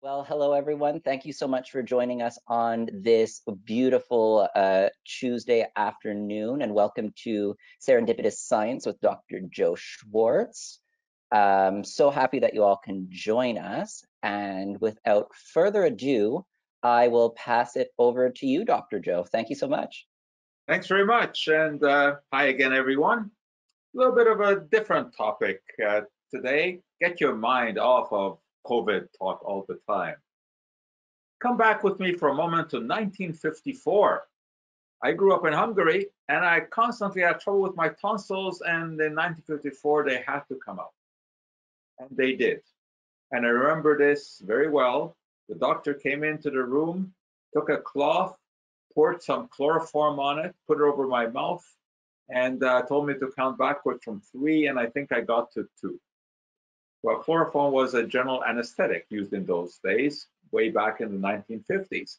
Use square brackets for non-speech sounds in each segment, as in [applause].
Well, hello everyone. Thank you so much for joining us on this beautiful uh, Tuesday afternoon and welcome to Serendipitous Science with Dr. Joe Schwarcz. Um, so happy that you all can join us. And without further ado, I will pass it over to you, Dr. Joe. Thank you so much. Thanks very much. And uh, hi again, everyone. A little bit of a different topic uh, today. Get your mind off of COVID talk all the time. Come back with me for a moment to 1954. I grew up in Hungary and I constantly had trouble with my tonsils, and in 1954 they had to come out. And they did. And I remember this very well. The doctor came into the room, took a cloth, poured some chloroform on it, put it over my mouth, and uh, told me to count backwards from three, and I think I got to two. Well, chloroform was a general anesthetic used in those days, way back in the 1950s.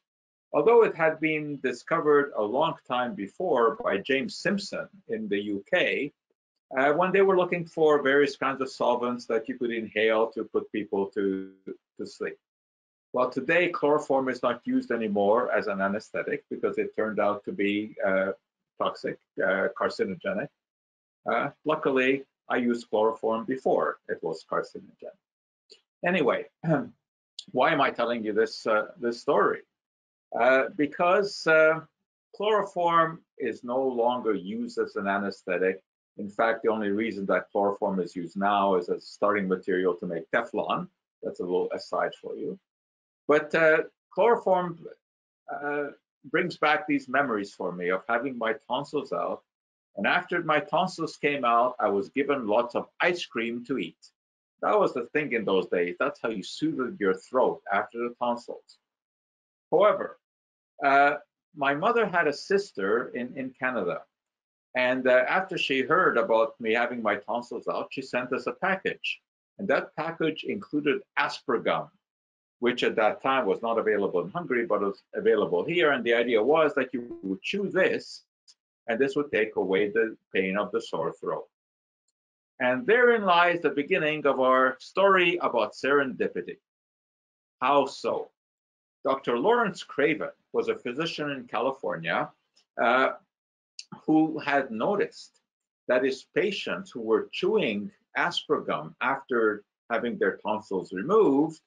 Although it had been discovered a long time before by James Simpson in the UK, uh, when they were looking for various kinds of solvents that you could inhale to put people to, to sleep. Well, today chloroform is not used anymore as an anesthetic because it turned out to be uh, toxic, uh, carcinogenic. Uh, luckily, I used chloroform before it was carcinogen. Anyway, [clears throat] why am I telling you this uh, this story? Uh, because uh, chloroform is no longer used as an anesthetic. In fact, the only reason that chloroform is used now is as starting material to make Teflon. That's a little aside for you. But uh, chloroform uh, brings back these memories for me of having my tonsils out and after my tonsils came out, I was given lots of ice cream to eat. That was the thing in those days. That's how you soothed your throat after the tonsils. However, uh, my mother had a sister in, in Canada. And uh, after she heard about me having my tonsils out, she sent us a package. And that package included Aspergum, which at that time was not available in Hungary, but was available here. And the idea was that you would chew this and this would take away the pain of the sore throat. And therein lies the beginning of our story about serendipity. How so? Dr. Lawrence Craven was a physician in California uh, who had noticed that his patients who were chewing aspergum after having their tonsils removed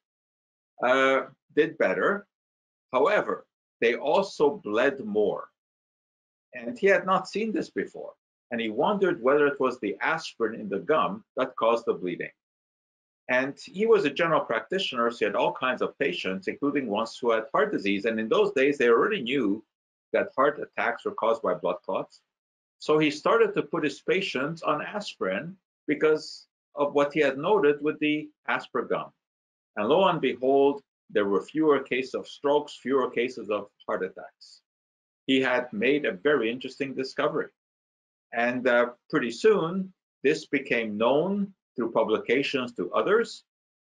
uh, did better. However, they also bled more. And he had not seen this before. And he wondered whether it was the aspirin in the gum that caused the bleeding. And he was a general practitioner, so he had all kinds of patients, including ones who had heart disease. And in those days, they already knew that heart attacks were caused by blood clots. So he started to put his patients on aspirin because of what he had noted with the aspergum. And lo and behold, there were fewer cases of strokes, fewer cases of heart attacks he had made a very interesting discovery. And uh, pretty soon, this became known through publications to others.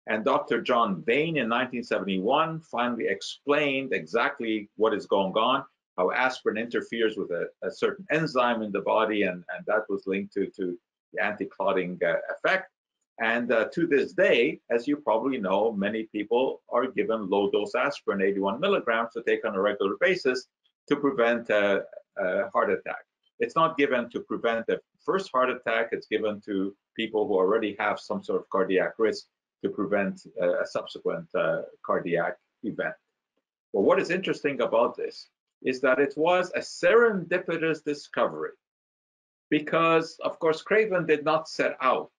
And Dr. John Vane in 1971 finally explained exactly what is going on, how aspirin interferes with a, a certain enzyme in the body, and, and that was linked to, to the anti-clotting uh, effect. And uh, to this day, as you probably know, many people are given low dose aspirin, 81 milligrams, to take on a regular basis to prevent a, a heart attack. It's not given to prevent the first heart attack, it's given to people who already have some sort of cardiac risk to prevent a, subsequent uh, cardiac event. But what is interesting about this is that it was a serendipitous discovery because, of course, Craven did not set out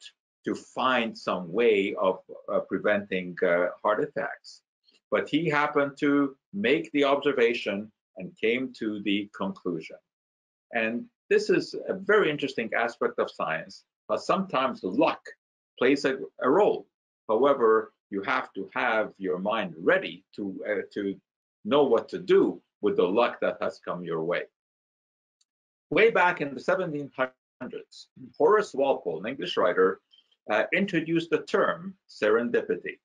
to find some way of uh, preventing uh, heart attacks, but he happened to make the observation and came to the conclusion. And this is a very interesting aspect of science. Sometimes luck plays a, a, role. However, you have to have your mind ready to, uh, to know what to do with the luck that has come your way. Way back in the 1700s, Horace Walpole, an English writer, uh, introduced the term serendipity.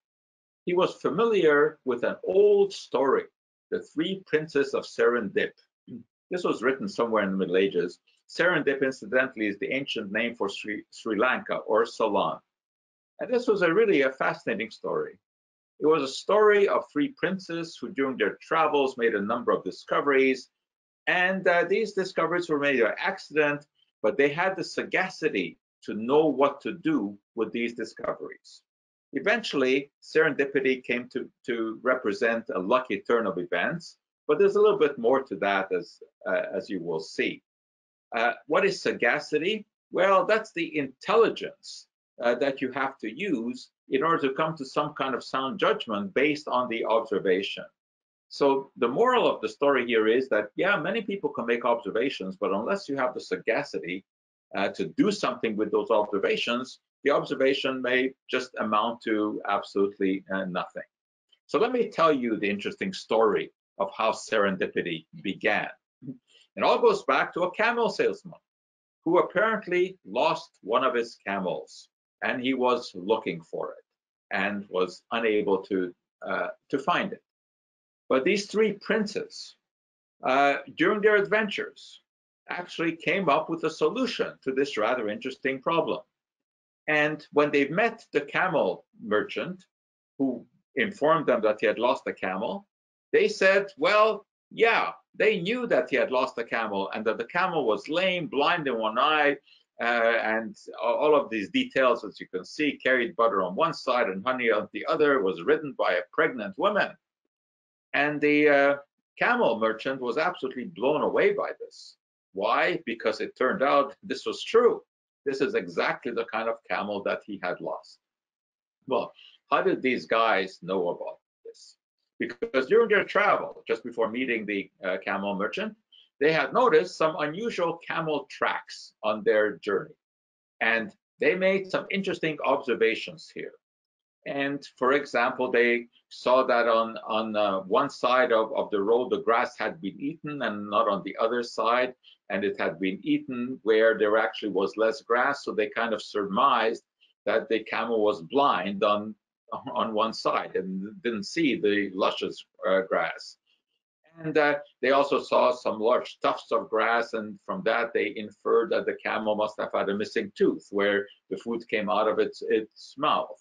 He was familiar with an old story the Three Princes of Serendip. [clears throat] This was written somewhere in the Middle Ages. Serendip, incidentally, is the ancient name for Sri, Sri Lanka or Ceylon. And this was a really a fascinating story. It was a story of three princes who during their travels made a number of discoveries. And uh, these discoveries were made by accident, but they had the sagacity to know what to do with these discoveries. Eventually, serendipity came to, to represent a lucky turn of events, but there's a little bit more to that as, uh, as you will see. Uh, what is sagacity? Well, that's the intelligence uh, that you have to use in order to come to some kind of sound judgment based on the observation. So the moral of the story here is that, yeah, many people can make observations, but unless you have the sagacity uh, to do something with those observations, the observation may just amount to absolutely uh, nothing. So let me tell you the interesting story of how serendipity began. It all goes back to a camel salesman who apparently lost one of his camels and he was looking for it and was unable to uh, to find it. But these three princes, uh, during their adventures, actually came up with a solution to this rather interesting problem. And when they met the camel merchant who informed them that he had lost a camel, they said, well, yeah, they knew that he had lost a camel and that the camel was lame, blind in one eye, uh, and all of these details, as you can see, carried butter on one side and honey on the other, was ridden by a pregnant woman. And the uh, camel merchant was absolutely blown away by this. Why? Because it turned out this was true. This is exactly the kind of camel that he had lost. Well, how did these guys know about this? Because during their travel, just before meeting the uh, camel merchant, they had noticed some unusual camel tracks on their journey. And they made some interesting observations here. And for example, they saw that on, on uh, one side of, of the road, the grass had been eaten and not on the other side. And it had been eaten where there actually was less grass. So they kind of surmised that the camel was blind on, on one side and didn't see the luscious uh, grass. And uh, they also saw some large tufts of grass, and from that they inferred that the camel must have had a missing tooth where the food came out of its, its mouth.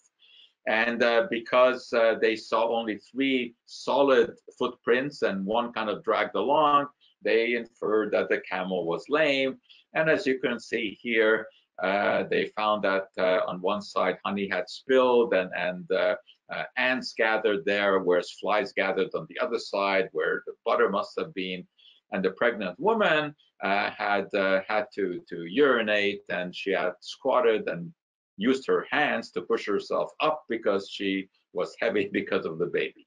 And uh, because uh, they saw only three solid footprints and one kind of dragged along, they inferred that the camel was lame. And as you can see here, uh, they found that uh, on one side honey had spilled and, and uh, uh, ants gathered there, whereas flies gathered on the other side where the butter must have been. And the pregnant woman had had to, to urinate and she had squatted and used her hands to push herself up because she was heavy [laughs] because of the baby.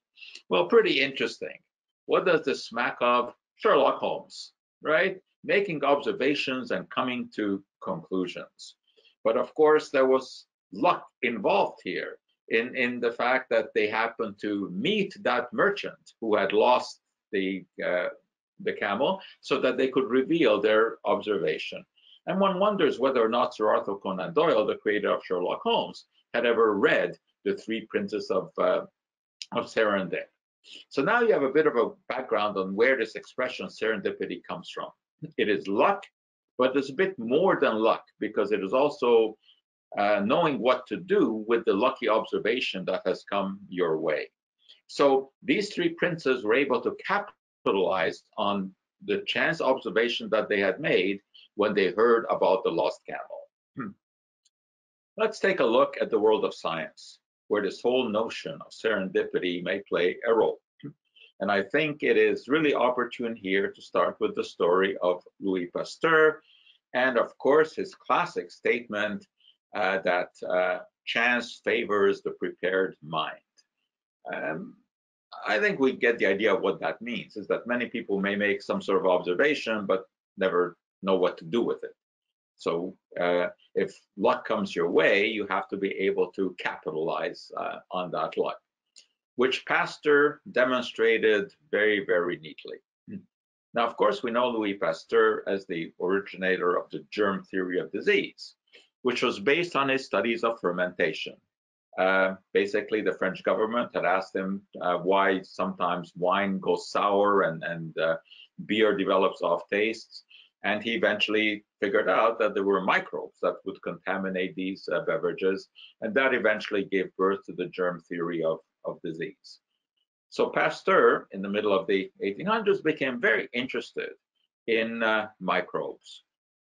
Well, pretty interesting. What does this smack of? Sherlock Holmes, right? Making observations and coming to conclusions. But of course, there was luck involved here in, in the fact that they happened to meet that merchant who had lost the, uh, the camel so that they could reveal their observation. And one wonders whether or not Sir Arthur Conan Doyle, the creator of Sherlock Holmes, had ever read The Three Princes of, uh, of Serendip. So now you have a bit of a background on where this expression serendipity comes from. It is luck, but there's a bit more than luck because it is also uh, knowing what to do with the lucky observation that has come your way. So these three princes were able to capitalize on the chance observation that they had made when they heard about the lost camel. Hmm. Let's take a look at the world of science, where this whole notion of serendipity may play a role. And I think it is really opportune here to start with the story of Louis Pasteur, and of course his classic statement uh, that uh, chance favors the prepared mind. Um, I think we get the idea of what that means is that many people may make some sort of observation but never know what to do with it. So uh, if luck comes your way, you have to be able to capitalize uh, on that luck, which Pasteur demonstrated very, very neatly. Now, of course, we know Louis Pasteur as the originator of the germ theory of disease which was based on his studies of fermentation. Uh, basically, the French government had asked him uh, why sometimes wine goes sour and, and uh, beer develops off tastes. And he eventually figured out that there were microbes that would contaminate these uh, beverages. And that eventually gave birth to the germ theory of, of disease. So Pasteur, in the middle of the 1800s, became very interested in uh, microbes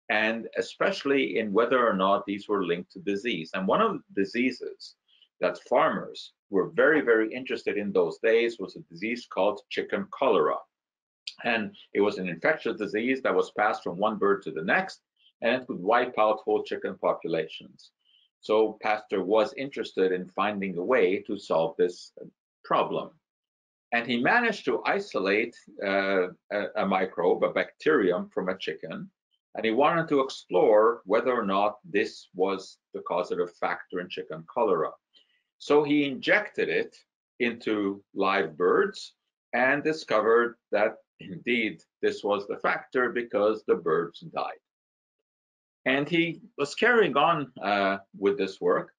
and especially in whether or not these were linked to disease. And one of the diseases that farmers were very, very interested in those days was a disease called chicken cholera. And it was an infectious disease that was passed from one bird to the next, and it could wipe out whole chicken populations. So Pasteur was interested in finding a way to solve this problem. And he managed to isolate uh, a, a microbe, a bacterium from a chicken, and he wanted to explore whether or not this was the causative factor in chicken cholera. So he injected it into live birds and discovered that indeed this was the factor because the birds died. And he was carrying on uh, with this work,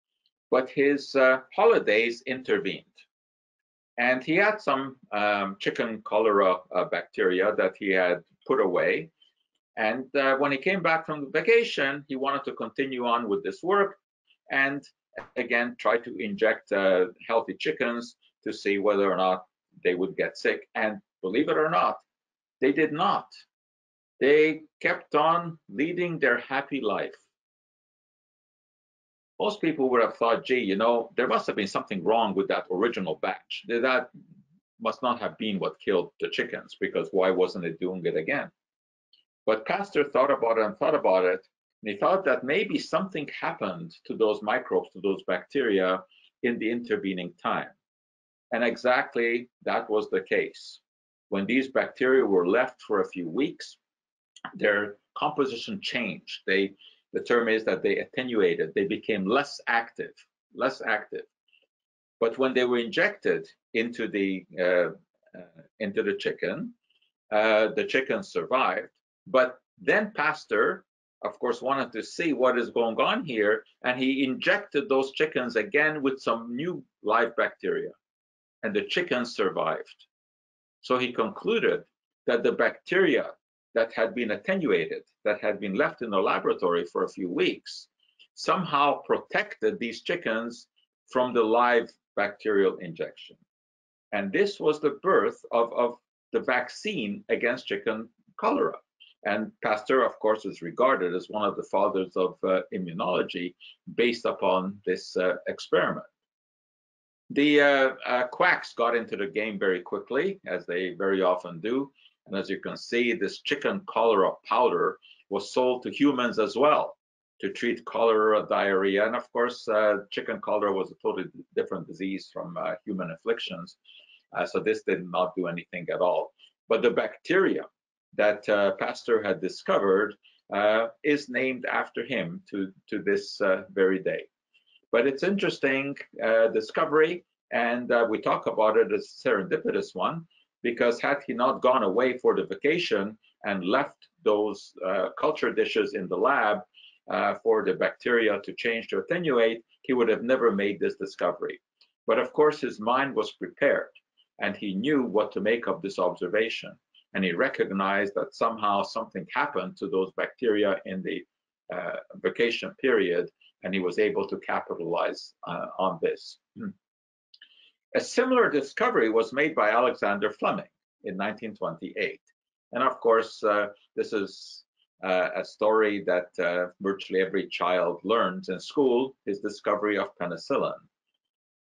but his uh, holidays intervened. And he had some um, chicken cholera uh, bacteria that he had put away and uh, when he came back from vacation, he wanted to continue on with this work and again try to inject uh, healthy chickens to see whether or not they would get sick. And believe it or not, they did not. They kept on leading their happy life. Most people would have thought, gee, you know, there must have been something wrong with that original batch. That must not have been what killed the chickens because why wasn't it doing it again? But Pasteur thought about it and thought about it, and he thought that maybe something happened to those microbes, to those bacteria in the intervening time. And exactly that was the case. When these bacteria were left for a few weeks, their composition changed. They, the term is that they attenuated, they became less active, less active. But when they were injected into the uh, uh, into the chicken, uh, the chicken survived, but then Pasteur, of course, wanted to see what is going on here, and he injected those chickens again with some new live bacteria, and the chickens survived. So he concluded that the bacteria that had been attenuated, that had been left in the laboratory for a few weeks, somehow protected these chickens from the live bacterial injection. And this was the birth of, of the vaccine against chicken cholera. And Pasteur, of course, is regarded as one of the fathers of uh, immunology based upon this uh, experiment. The uh, uh, quacks got into the game very quickly, as they very often do. And as you can see, this chicken cholera powder was sold to humans as well to treat cholera, diarrhea. And of course, uh, chicken cholera was a totally different disease from uh, human afflictions. so this did not do anything at all. But the bacteria that uh, Pasteur had discovered uh, is named after him to, to this uh, very day. But it's interesting uh, discovery, and uh, we talk about it as serendipitous one, because had he not gone away for the vacation and left those uh, culture dishes in the lab for the bacteria to change to attenuate, he would have never made this discovery. But of course, his mind was prepared, and he knew what to make of this observation and he recognized that somehow something happened to those bacteria in the uh, vacation period, and he was able to capitalize uh, on this. A similar discovery was made by Alexander Fleming in 1928. And of course, uh, this is uh, a story that uh, virtually every child learns in school, his discovery of penicillin.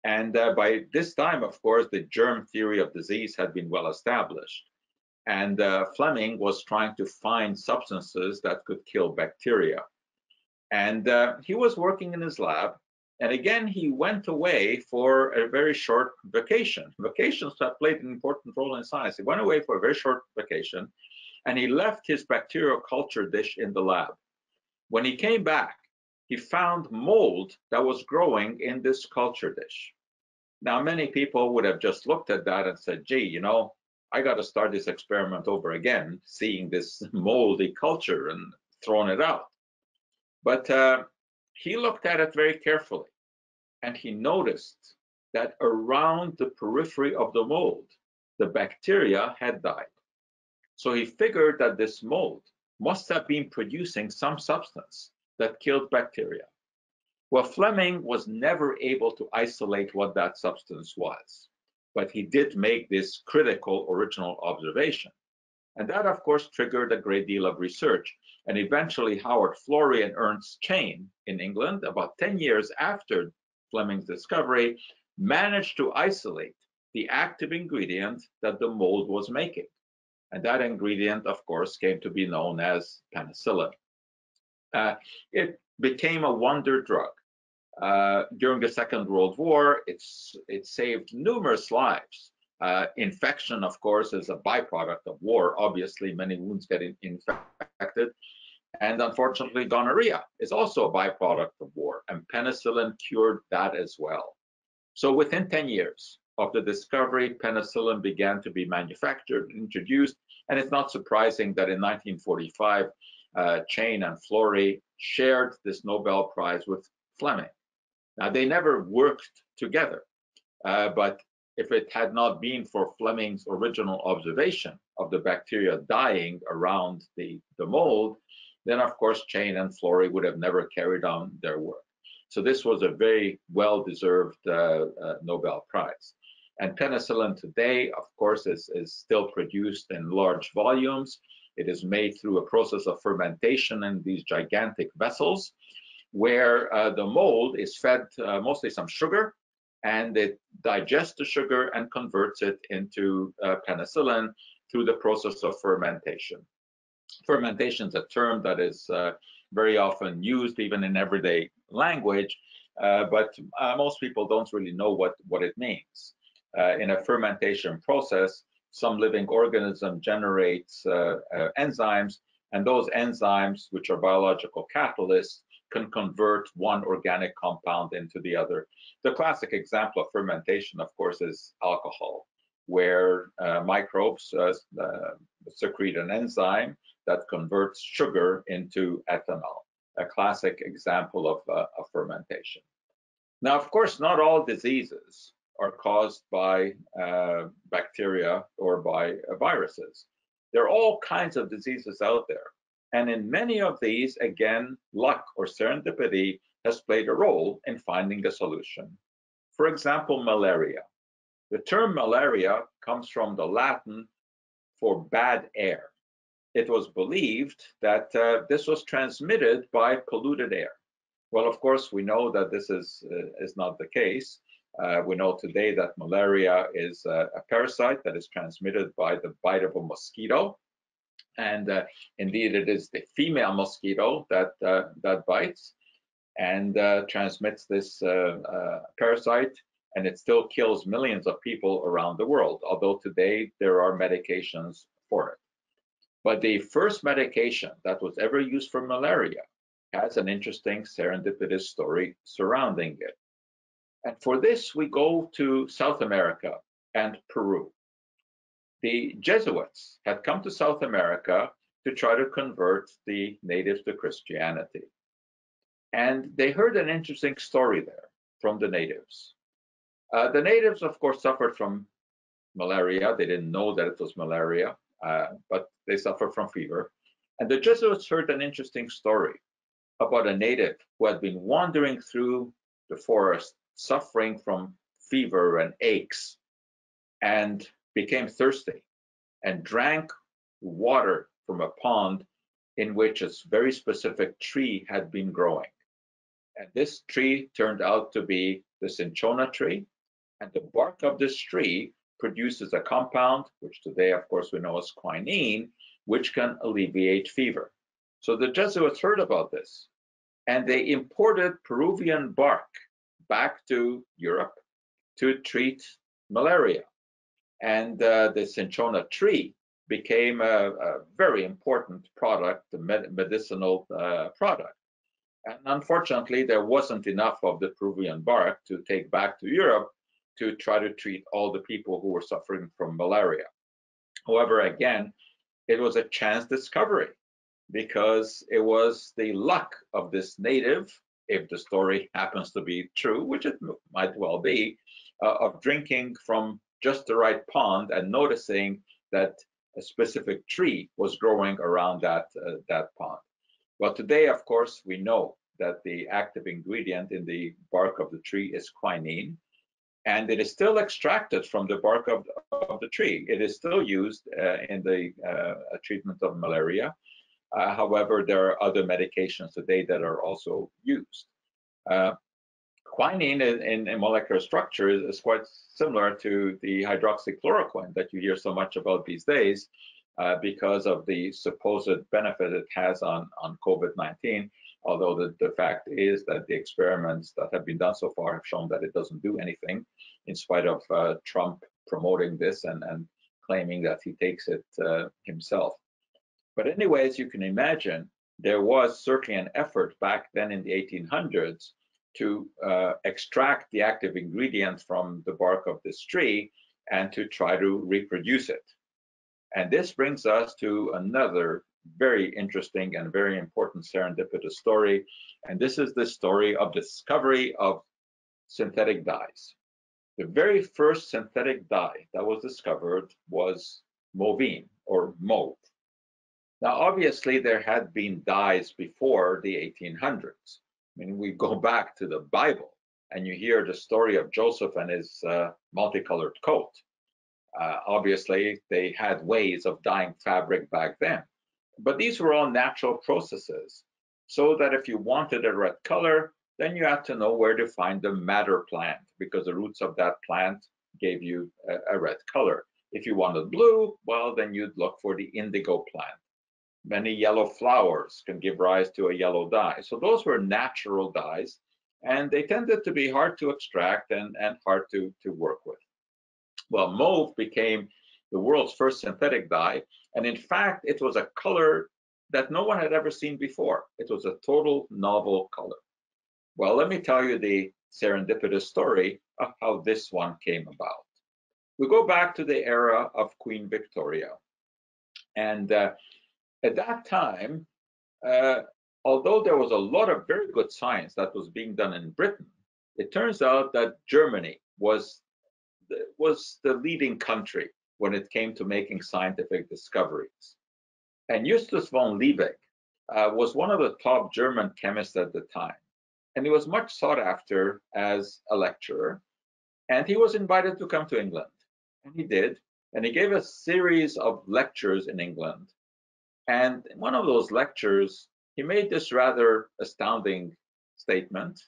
And uh, by this time, of course, the germ theory of disease had been well established. And uh, Fleming was trying to find substances that could kill bacteria. And uh, he was working in his lab. And again, he went away for a very short vacation. Vacations have played an important role in science. He went away for a very short vacation and he left his bacterial culture dish in the lab. When he came back, he found mold that was growing in this culture dish. Now, many people would have just looked at that and said, gee, you know, I got to start this experiment over again, seeing this [laughs] moldy culture and throwing it out. But uh, he looked at it very carefully and he noticed that around the periphery of the mold, the bacteria had died. So he figured that this mold must have been producing some substance that killed bacteria. Well, Fleming was never able to isolate what that substance was, but he did make this critical original observation. And that, of course, triggered a great deal of research. And eventually, Howard Florey and Ernst Chain in England, about 10 years after Fleming's discovery, managed to isolate the active ingredient that the mold was making. And that ingredient, of course, came to be known as penicillin. Uh, it became a wonder drug. Uh, during the Second World War, it's, it saved numerous lives. Uh, infection, of course, is a byproduct of war. Obviously, many wounds get in infected. And unfortunately, gonorrhea is also a byproduct of war, and penicillin cured that as well. So within 10 years of the discovery, penicillin began to be manufactured, introduced, and it's not surprising that in 1945, uh, Chain and Florey shared this Nobel Prize with Fleming. Now, they never worked together, uh, but if it had not been for Fleming's original observation of the bacteria dying around the, the mold, then of course Chain and Florey would have never carried on their work. So this was a very well-deserved uh, uh, Nobel Prize. And penicillin today, of course, is, is still produced in large volumes. It is made through a process of fermentation in these gigantic vessels where uh, the mold is fed uh, mostly some sugar and it digests the sugar and converts it into uh, penicillin through the process of fermentation. Fermentation is a term that is uh, very often used even in everyday language, uh, but uh, most people don't really know what, what it means. in a fermentation process, some living organism generates enzymes, and those enzymes, which are biological catalysts, can convert one organic compound into the other. The classic example of fermentation, of course, is alcohol, where uh, microbes uh, uh, secrete an enzyme that converts sugar into ethanol, a classic example of, uh, of fermentation. Now, of course, not all diseases are caused by uh, bacteria or by uh, viruses. There are all kinds of diseases out there. And in many of these, again, luck or serendipity has played a role in finding a solution. For example, malaria. The term malaria comes from the Latin for bad air. It was believed that uh, this was transmitted by polluted air. Well, of course, we know that this is, uh, is not the case. Uh, we know today that malaria is a, a parasite that is transmitted by the bite of a mosquito. And uh, indeed, it is the female mosquito that uh, that bites and uh, transmits this uh, uh, parasite, and it still kills millions of people around the world. Although today there are medications for it, but the first medication that was ever used for malaria has an interesting serendipitous story surrounding it. And for this, we go to South America and Peru the Jesuits had come to South America to try to convert the natives to Christianity. And they heard an interesting story there from the natives. Uh, the natives, of course, suffered from malaria. They didn't know that it was malaria, uh, but they suffered from fever. And the Jesuits heard an interesting story about a native who had been wandering through the forest, suffering from fever and aches. And became thirsty and drank water from a pond in which a very specific tree had been growing. And this tree turned out to be the cinchona tree. And the bark of this tree produces a compound, which today, of course, we know as quinine, which can alleviate fever. So the Jesuits heard about this and they imported Peruvian bark back to Europe to treat malaria and uh, the cinchona tree became a, a very important product, a med medicinal uh, product. And unfortunately, there wasn't enough of the Peruvian bark to take back to Europe to try to treat all the people who were suffering from malaria. However, again, it was a chance discovery because it was the luck of this native, if the story happens to be true, which it might well be, uh, of drinking from just the right pond and noticing that a specific tree was growing around that uh, that pond. Well, today, of course, we know that the active ingredient in the bark of the tree is quinine, and it is still extracted from the bark of, of the tree. It is still used uh, in the uh, treatment of malaria. Uh, however, there are other medications today that are also used. Quinine in, in, molecular structure is, is, quite similar to the hydroxychloroquine that you hear so much about these days uh, because of the supposed benefit it has on, on COVID-19 although the, the fact is that the experiments that have been done so far have shown that it doesn't do anything, in spite of uh, Trump promoting this and, and claiming that he takes it uh, himself. But anyway, as you can imagine, there was certainly an effort back then in the 1800s to uh, extract the active ingredients from the bark of this tree and to try to reproduce it. And this brings us to another very interesting and very important serendipitous story. And this is the story of discovery of synthetic dyes. The very first synthetic dye that was discovered was mauveine or mauve. Now, obviously, there had been dyes before the 1800s. Mean, we go [laughs] back to the Bible and you hear the story of Joseph and his uh, multicolored coat. Uh, obviously, they had ways of dyeing fabric back then. But these were all natural processes. So that if you wanted a red color, then you had to know where to find the madder plant because the roots of that plant gave you a, a red color. If you wanted blue, well, then you'd look for the indigo plant. Many yellow flowers can give rise to a yellow dye. So those were natural dyes, and they tended to be hard to extract and, and hard to, to work with. Well, mauve became the world's first synthetic dye, and in fact, it was a color that no one had ever seen before. It was a total novel color. Well, let me tell you the serendipitous story of how this one came about. We go back to the era of Queen Victoria. And uh, at that time, uh, although there was a lot of very good science that was being done in Britain, it turns out that Germany was the, was the leading country when it came to making scientific discoveries. And Justus von Liebig uh, was one of the top German chemists at the time. And he was much sought after as a lecturer. And he was invited to come to England. And he did. And he gave a series of lectures in England. And in one of those lectures, he made this rather astounding statement,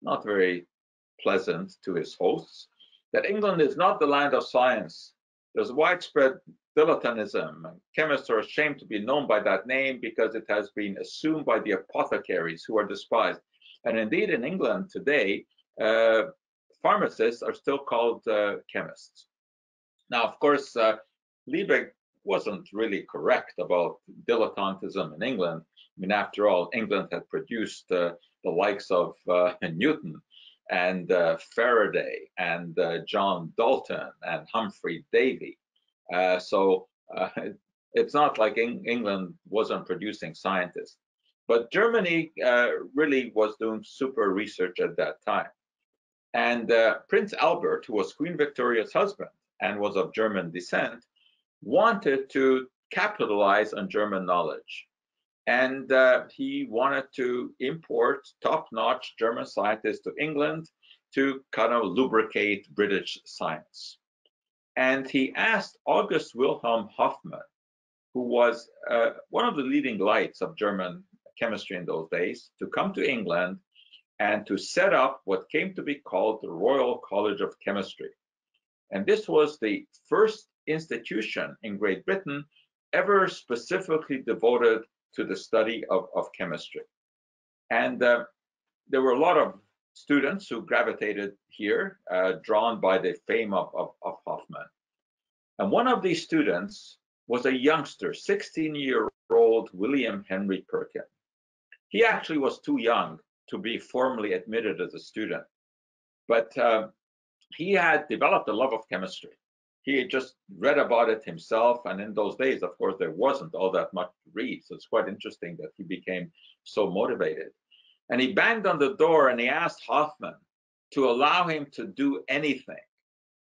not very pleasant to his hosts, that England is not the land of science, there's widespread dilettantism. Chemists are ashamed to be known by that name because it has been assumed by the apothecaries who are despised. And indeed, in England today, uh, pharmacists are still called uh, chemists. Now, of course, uh, Liebig wasn't really correct about dilettantism in England. I mean, after all, England had produced uh, the likes of uh, [laughs] Newton and uh, Faraday and uh, John Dalton and Humphry Davy. Uh, so uh, [laughs] it's not like England wasn't producing scientists, but Germany really was doing super research at that time. And Prince Albert, who was Queen Victoria's husband and was of German descent, wanted to capitalize on German knowledge and uh, he wanted to import top-notch German scientists to England to kind of lubricate British science. And he asked August Wilhelm Hofmann, who was uh, one of the leading lights of German chemistry in those days, to come to England and to set up what came to be called the Royal College of Chemistry. And this was the first institution in Great Britain ever specifically devoted to the study of, of chemistry. And uh, there were a lot of students who gravitated here, uh, drawn by the fame of, of, of Hofmann. And one of these students was a youngster, 16-year-old William Henry Perkin. He actually was too young to be formally admitted as a student, but uh, he had developed a love of chemistry he had just read about it himself. And in those days, of course, there wasn't all that much to read. So it's quite interesting that he became so motivated. And he banged on the door and he asked Hofmann to allow him to do anything.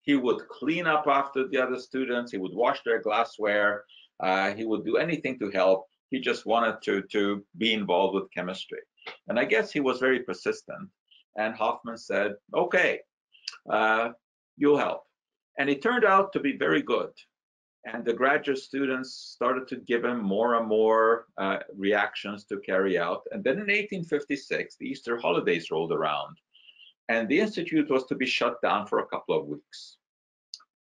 He would clean up after the other students, he would wash their glassware, uh, he would do anything to help. He just wanted to, to be involved with chemistry. And I guess he was very persistent. And Hofmann said, okay, uh, you'll help. And it turned out to be very good. And the graduate students started to give him more and more uh, reactions to carry out. And then in 1856, the Easter holidays rolled around, and the institute was to be shut down for a couple of weeks.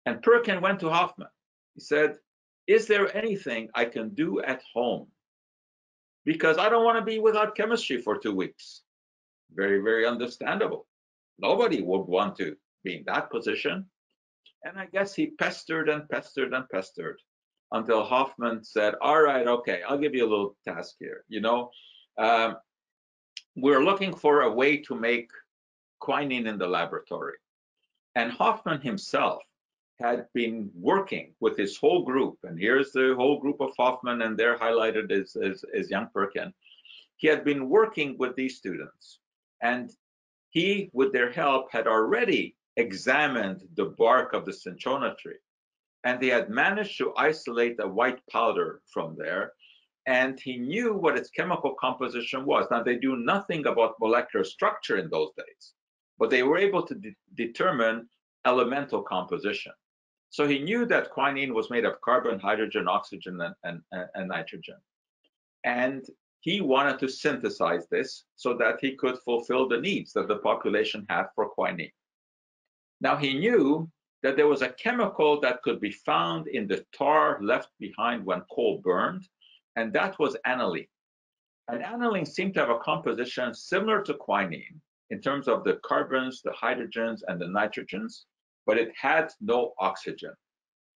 And Perkin went to Hofmann. He said, Is there anything I can do at home? Because I don't want to be without chemistry for two weeks. Very, very understandable. Nobody would want to be in that position. And I guess he pestered and pestered and pestered until Hofmann said, All right, okay, I'll give you a little task here. You know, um, we're looking for a way to make quinine in the laboratory. And Hofmann himself had been working with his whole group, and here's the whole group of Hofmann, and they're highlighted as, as, as young Perkin. He had been working with these students, and he, with their help, had already examined the bark of the cinchona tree, and they had managed to isolate a white powder from there, and he knew what its chemical composition was. Now, they do nothing about molecular structure in those days, but they were able to de determine elemental composition. So he knew that quinine was made of carbon, hydrogen, oxygen, and, and, and nitrogen. And he wanted to synthesize this so that he could fulfill the needs that the population had for quinine. Now he knew that there was a chemical that could be found in the tar left behind when coal burned, and that was aniline. And aniline seemed to have a composition similar to quinine in terms of the carbons, the hydrogens, and the nitrogens, but it had no oxygen.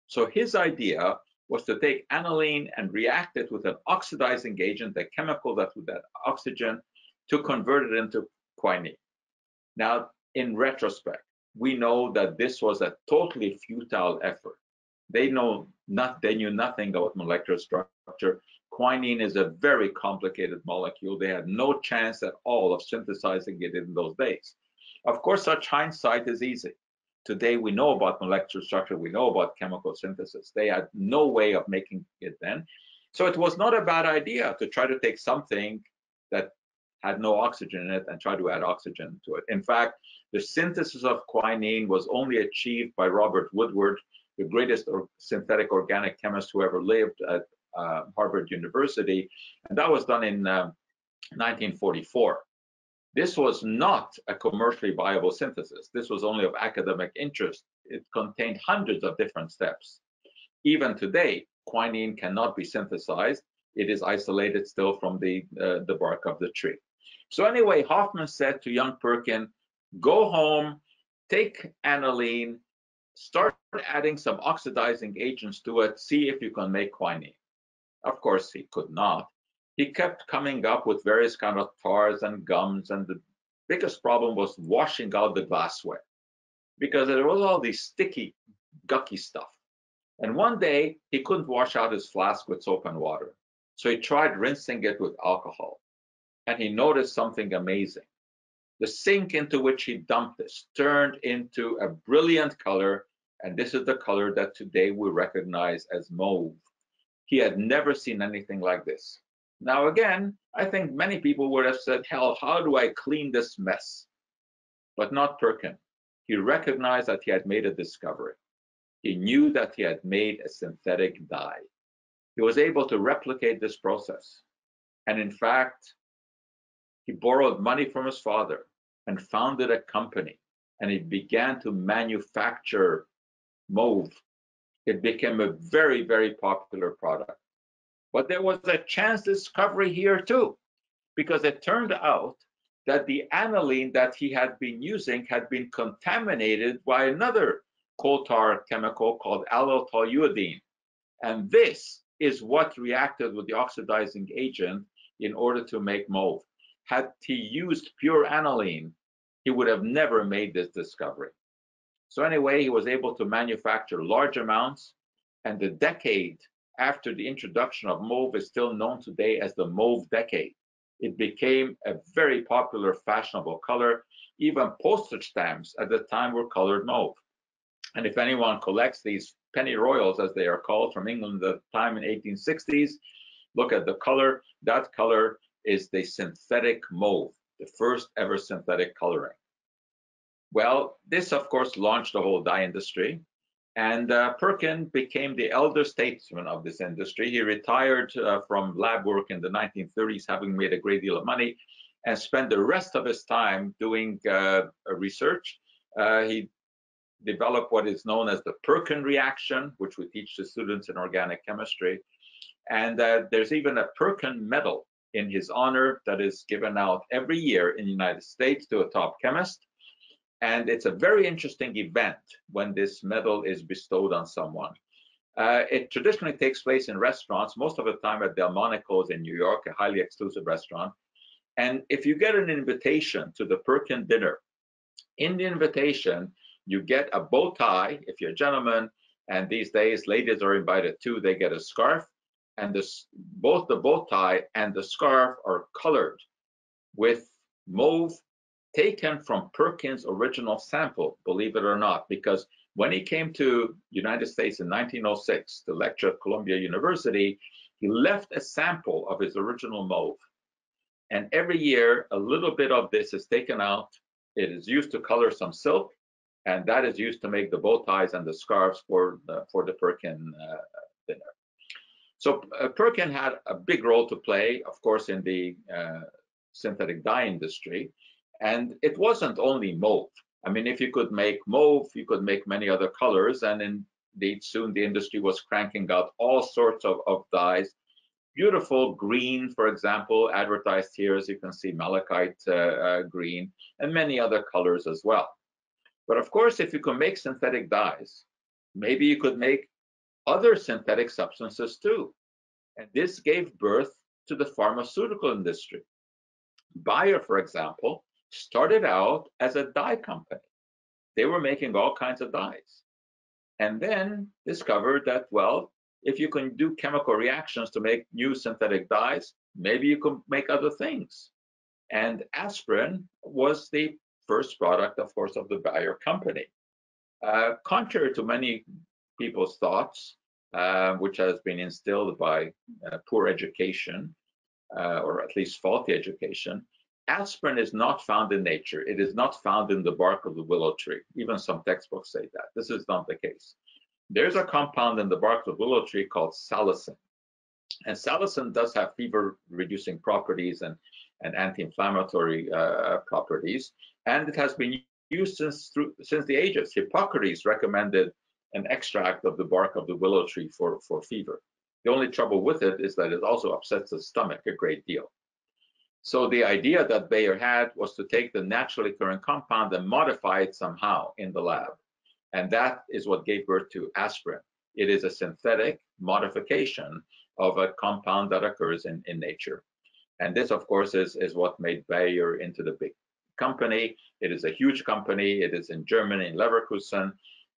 So his idea was to take aniline and react it with an oxidizing agent, a chemical that would add oxygen, to convert it into quinine. Now, in retrospect, we know that this was a totally futile effort. They know not they knew nothing about molecular structure. Quinine is a very complicated molecule. They had no chance at all of synthesizing it in those days. Of course, such hindsight is easy. Today we know about molecular structure, we know about chemical synthesis. They had no way of making it then. So it was not a bad idea to try to take something that had no oxygen in it and tried to add oxygen to it. In fact, the synthesis of quinine was only achieved by Robert Woodward, the greatest or synthetic organic chemist who ever lived at uh, Harvard University, and that was done in um, 1944. This was not a commercially viable synthesis. This was only of academic interest. It contained hundreds of different steps. Even today, quinine cannot be synthesized. It is isolated still from the, uh, the bark of the tree. So anyway, Hofmann said to young Perkin, go home, take aniline, start adding some oxidizing agents to it, see if you can make quinine. Of course, he could not. He kept coming up with various kind of tars and gums and the biggest problem was washing out the glassware because there was all this sticky gucky stuff. And one day he couldn't wash out his flask with soap and water. So he tried rinsing it with alcohol and he noticed something amazing the sink into which he dumped this turned into a brilliant color and this is the color that today we recognize as mauve he had never seen anything like this now, again, I think many people would have said, hell, how do I clean this mess? But not Perkin. He recognized that he had made a discovery. He knew that he had made a synthetic dye. He was able to replicate this process. And in fact, he borrowed money from his father and founded a company. And he began to manufacture mauve. It became a very, very popular product. But there was a chance discovery here too, because it turned out that the aniline that he had been using had been contaminated by another coal tar chemical called allyl toluidine. And this is what reacted with the oxidizing agent in order to make mauve. Had he used pure aniline, he would have never made this discovery. So anyway, he was able to manufacture large amounts and the decade after the introduction of mauve is still known today as the mauve decade. It became a very popular fashionable color. Even postage stamps at the time were colored mauve. And if anyone collects these penny royals, as they are called, from England at the time in 1860s, look at the color. That color is the synthetic mauve, the first ever synthetic coloring. Well, this of course launched the whole dye industry and uh, Perkin became the elder statesman of this industry. He retired uh, from lab work in the 1930s, having made a great deal of money, and spent the rest of his time doing uh, research. Uh, he developed what is known as the Perkin reaction, which we teach to students in organic chemistry. And uh, there's even a Perkin medal in his honor that is given out every year in the United States to a top chemist. And it's a very interesting event when this medal is bestowed on someone. Uh, it traditionally takes place in restaurants, most of the time at Delmonico's in New York, a highly exclusive restaurant. And if you get an invitation to the Perkin dinner, in the invitation, you get a bow tie if you're a gentleman, and these days ladies are invited too, they get a scarf, and this, both the bow tie and the scarf are colored with mauve taken from Perkins' original sample, believe it or not, because when he came to United States in 1906 to lecture at Columbia University, he left a sample of his original mauve. And every year, a little bit of this is taken out. It is used to color some silk, and that is used to make the bow ties and the scarves for the, for the Perkin uh, dinner. So uh, Perkin had a big role to play, of course, in the uh, synthetic dye industry. And it wasn't only mauve. I mean, if you could make mauve, you could make many other colors. And indeed, soon the industry was cranking out all sorts of, of dyes. Beautiful green, for example, advertised here, as you can see, malachite uh, uh, green, and many other colors as well. But of course, if you can make synthetic dyes, maybe you could make other synthetic substances too. And this gave birth to the pharmaceutical industry. Bayer, for example, started out as a dye company. They were making all kinds of dyes. And then discovered that, well, if you can do chemical reactions to make new synthetic dyes, maybe you can make other things. And aspirin was the first product, of course, of the Bayer company. Uh, contrary to many people's thoughts, uh, which has been instilled by uh, poor education, uh, or at least faulty education, aspirin is not found in nature. It is not found in the bark of the willow tree. Even some textbooks say that. This is not the case. There's a compound in the bark of the willow tree called salicin. And salicin does have fever reducing properties and, and anti-inflammatory uh, properties. And it has been used since, through, since the ages. Hippocrates recommended an extract of the bark of the willow tree for, for fever. The only trouble with it is that it also upsets the stomach a great deal. So the idea that Bayer had was to take the naturally occurring compound and modify it somehow in the lab. And that is what gave birth to aspirin. It is a synthetic modification of a compound that occurs in, in nature. And this, of course, is, is what made Bayer into the big company. It is a huge company. It is in Germany, in Leverkusen.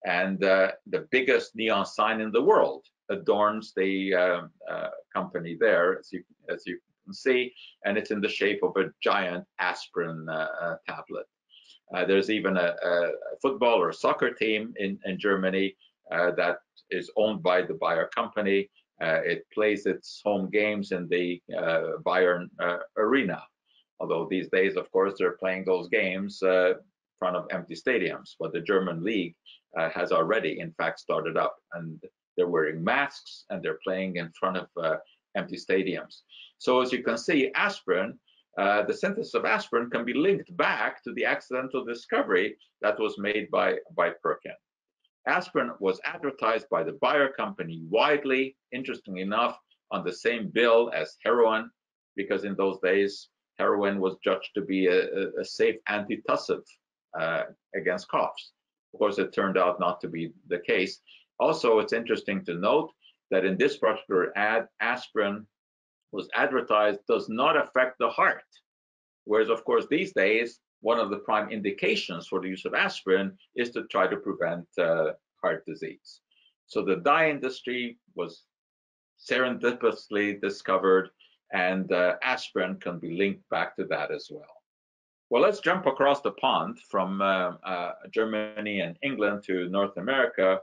And uh, the biggest neon sign in the world adorns the uh, uh, company there, as you, as you can see, and it's in the shape of a giant aspirin uh, uh, tablet. Uh, there's even a, a, football or soccer team in, in Germany that is owned by the Bayer company. it plays its home games in the Bayern Arena. Although these days, of course, they're playing those games in front of empty stadiums. But the German league uh, has already, in fact, started up, and they're wearing masks and they're playing in front of uh, empty stadiums. So as you can see, aspirin, uh, the synthesis of aspirin can be linked back to the accidental discovery that was made by, by Perkin. Aspirin was advertised by the Bayer company widely, interestingly enough, on the same bill as heroin, because in those days, heroin was judged to be a, a safe antitussive uh, against coughs. Of course, it turned out not to be the case. Also, it's interesting to note that in this particular ad, aspirin was advertised does not affect the heart. Whereas, of course, these days, one of the prime indications for the use of aspirin is to try to prevent uh, heart disease. So the dye industry was serendipitously discovered, and uh, aspirin can be linked back to that as well. Well, let's jump across the pond from uh, uh Germany and England to North America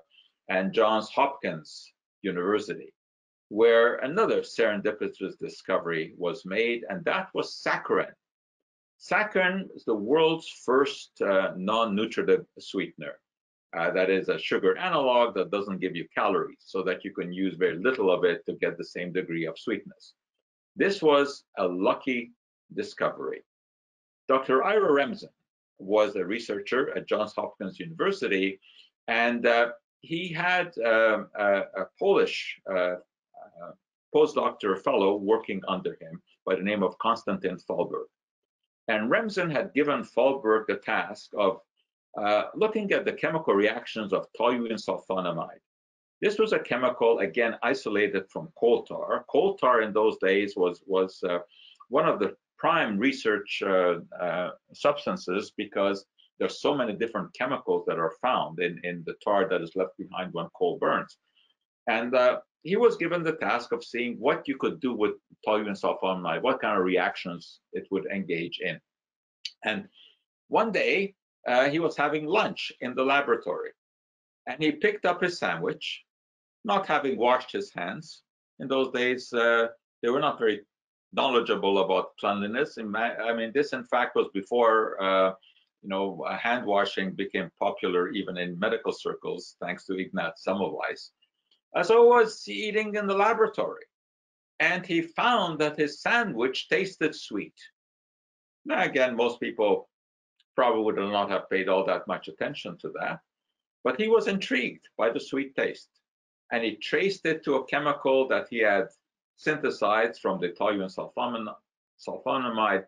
and Johns Hopkins University. where another serendipitous discovery was made, and that was saccharin. Saccharin is the world's first uh, non-nutritive sweetener. Uh, that is a sugar analog that doesn't give you calories, so that you can use very little of it to get the same degree of sweetness. This was a lucky discovery. Dr. Ira Remsen was a researcher at Johns Hopkins University, and uh, he had um, a, a, Polish uh, uh, postdoctoral fellow working under him by the name of Konstantin Fahlberg. And Remsen had given Fahlberg the task of uh, looking at the chemical reactions of toluene sulfonamide. This was a chemical, again, isolated from coal tar. Coal tar in those days was, was uh, one of the prime research uh, uh, substances because there's so many different chemicals that are found in, in the tar that is left behind when coal burns. And uh, he was given the task of seeing what you could do with toluene sulfonamide, what kind of reactions it would engage in. And one day, uh, he was having lunch in the laboratory, and he picked up his sandwich, not having washed his hands. In those days, uh, they were not very knowledgeable about cleanliness. I mean, this in fact was before uh, you know hand washing became popular even in medical circles, thanks to Ignaz Semmelweis. Uh, so was eating in the laboratory, and he found that his sandwich tasted sweet. Now, again, most people probably would not have paid all that much attention to that, but he was intrigued by the sweet taste, and he traced it to a chemical that he had synthesized from the toluene sulfonamide,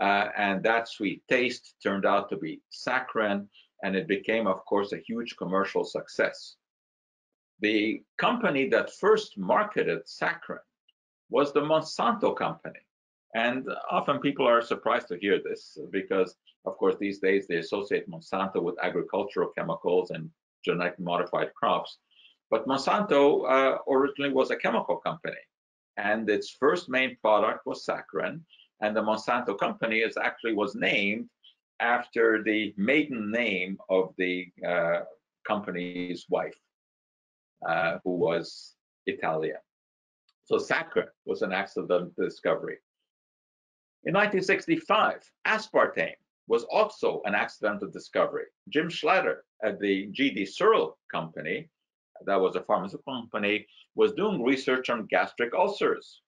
uh, and that sweet taste turned out to be saccharin, and it became, of course, a huge commercial success. The company that first marketed saccharin was the Monsanto company. And often people are surprised to hear this because, of course, these days they associate Monsanto with agricultural chemicals and genetically modified crops. But Monsanto uh, originally was a chemical company and its first main product was saccharin. And the Monsanto company is actually was named after the maiden name of the uh, company's wife, uh, who was Italian. So saccharin was an accidental discovery. In 1965, aspartame was also an accidental discovery. Jim Schlatter at the GD Searle company that was a pharmaceutical company, was doing research on gastric ulcers.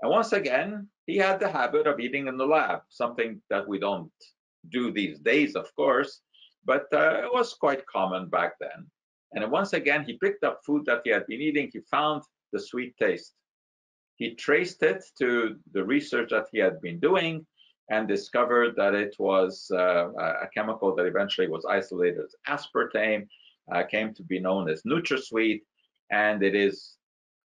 And once again, he had the habit of eating in the lab, something that we don't do these days, of course, but uh, it was quite common back then. And once again, he picked up food that he had been eating. He found the sweet taste. He traced it to the research that he had been doing and discovered that it was uh, a chemical that eventually was isolated as aspartame uh, came to be known as NutraSweet, and it is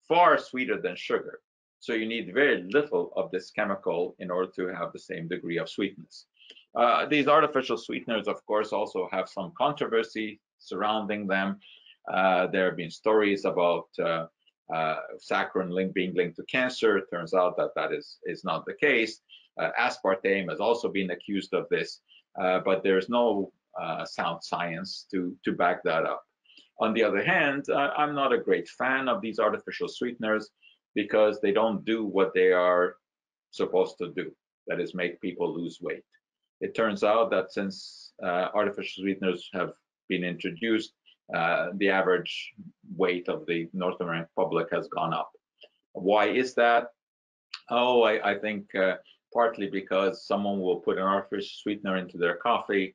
far sweeter than sugar. So you need very little of this chemical in order to have the same degree of sweetness. Uh, these artificial sweeteners, of course, also have some controversy surrounding them. Uh, there have been stories about uh, uh saccharin link being linked to cancer. It turns out that that is, is not the case. Uh, aspartame has also been accused of this, uh, but there's no uh, sound science to, to back that up. On the other hand, uh, I'm not a great fan of these artificial sweeteners because they don't do what they are supposed to do, that is make people lose weight. It turns out that since uh, artificial sweeteners have been introduced, uh, the average weight of the North American public has gone up. Why is that? Oh, I, I think uh, partly because someone will put an artificial sweetener into their coffee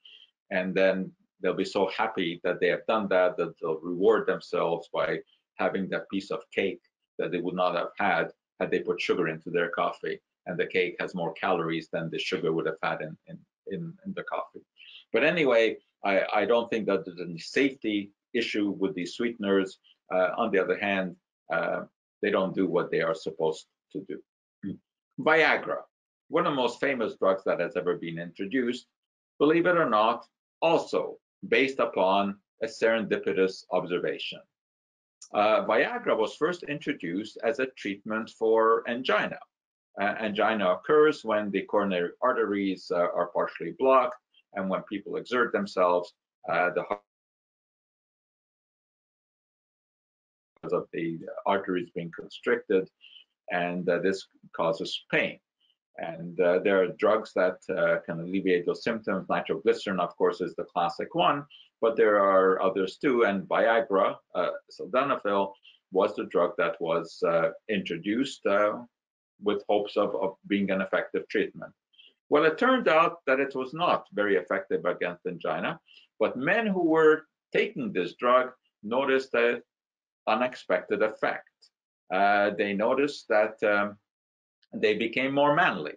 and then they'll be so happy that they have done that that they'll reward themselves by having that piece of cake that they would not have had had they put sugar into their coffee. And the cake has more calories than the sugar would have had in in, in, in the coffee. But anyway I, I don't think that there's any safety issue with these sweeteners. Uh, on the other hand uh, they don't do what they are supposed to do. Viagra one of the most famous drugs that has ever been introduced believe it or not also based upon a serendipitous observation. Uh, Viagra was first introduced as a treatment for angina. Uh, angina occurs when the coronary arteries uh, are partially blocked and when people exert themselves, uh, the because of the arteries being constricted, and uh, this causes pain. And uh, there are drugs that uh, can alleviate those symptoms. Nitroglycerin, of course, is the classic one, but there are others too. And Viagra, uh, sildenafil, was the drug that was uh, introduced uh, with hopes of, of being an effective treatment. Well, it turned out that it was not very effective against angina, but men who were taking this drug noticed an unexpected effect. Uh, they noticed that um, they became more manly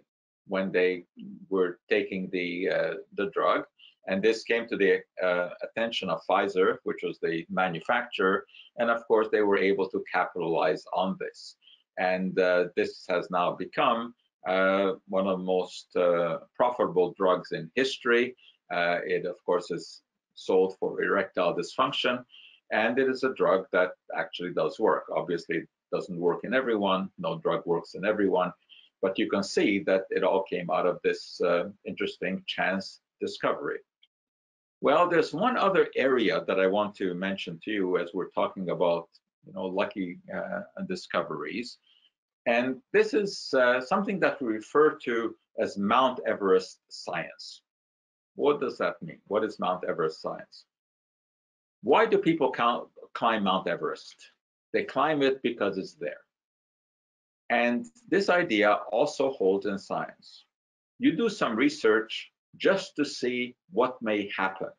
when they were taking the uh, the drug, and this came to the uh, attention of Pfizer, which was the manufacturer, and of course they were able to capitalize on this. And uh, this has now become uh, one of the most uh, profitable drugs in history. Uh, it, of course, is sold for erectile dysfunction, and it is a drug that actually does work. Obviously, it doesn't work in everyone. No drug works in everyone, but you can see that it all came out of this uh, interesting chance discovery. Well, there's one other area that I want to mention to you as we're talking about, you know, lucky uh, discoveries. And this is uh, something that we refer to as Mount Everest science. What does that mean? What is Mount Everest science? Why do people climb Mount Everest? They climb it because it's there. And this idea also holds in science. You do some research just to see what may happen.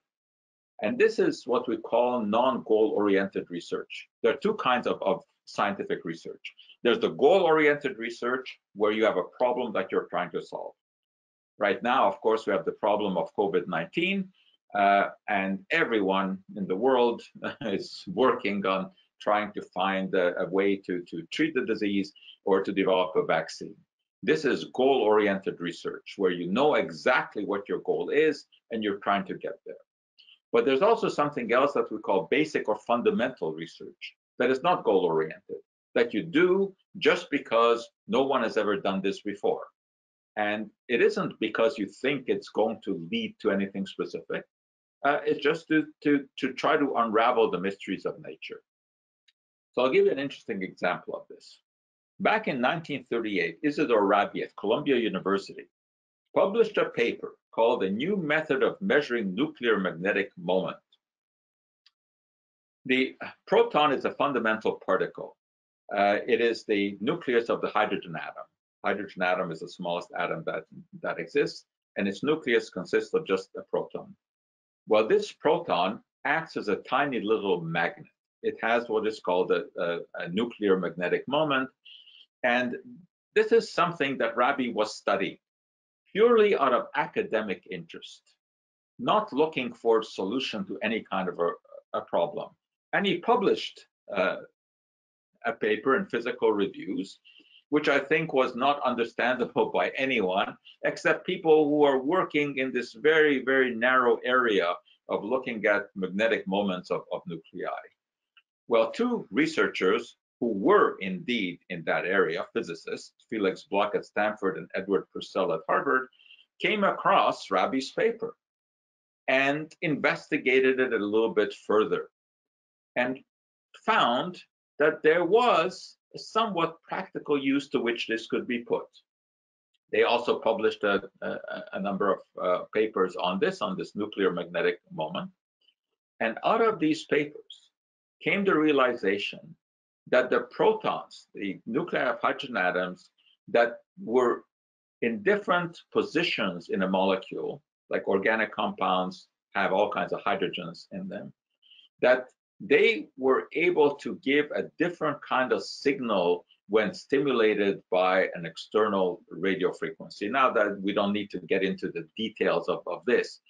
And this is what we call non-goal oriented research. There are two kinds of, of scientific research. There's the goal-oriented research where you have a problem that you're trying to solve. Right now, of course, we have the problem of COVID-19, uh, and everyone in the world [laughs] is working on trying to find a, a, way to, to treat the disease or to develop a vaccine. This is goal-oriented research where you know exactly what your goal is and you're trying to get there. But there's also something else that we call basic or fundamental research that is not goal-oriented, that you do just because no one has ever done this before. And it isn't because you think it's going to lead to anything specific. Uh, it's just to, to, to try to unravel the mysteries of nature. So I'll give you an interesting example of this. Back in 1938, Isidore Rabi at Columbia University published a paper called The New Method of Measuring Nuclear Magnetic Moment. The proton is a fundamental particle. Uh, it is the nucleus of the hydrogen atom. Hydrogen atom is the smallest atom that, that exists, and its nucleus consists of just a proton. Well, this proton acts as a tiny little magnet. It has what is called a, a, a nuclear magnetic moment, and this is something that Rabi was studying purely out of academic interest, not looking for a solution to any kind of a, a problem. And he published uh, a paper in physical reviews, which I think was not understandable [laughs] by anyone except people who are working in this very, very narrow area of looking at magnetic moments of, of nuclei. Well, two researchers who were indeed in that area, physicists, Felix Bloch at Stanford and Edward Purcell at Harvard, came across Rabi's paper and investigated it a little bit further and found that there was a somewhat practical use to which this could be put. They also published a, a, a number of uh, papers on this, on this nuclear magnetic moment. And out of these papers came the realization that the protons, the nuclei of hydrogen atoms that were in different positions in a molecule, like organic compounds have all kinds of hydrogens in them, that they were able to give a different kind of signal when stimulated by an external radio frequency. Now that we don't need to get into the details of, of this,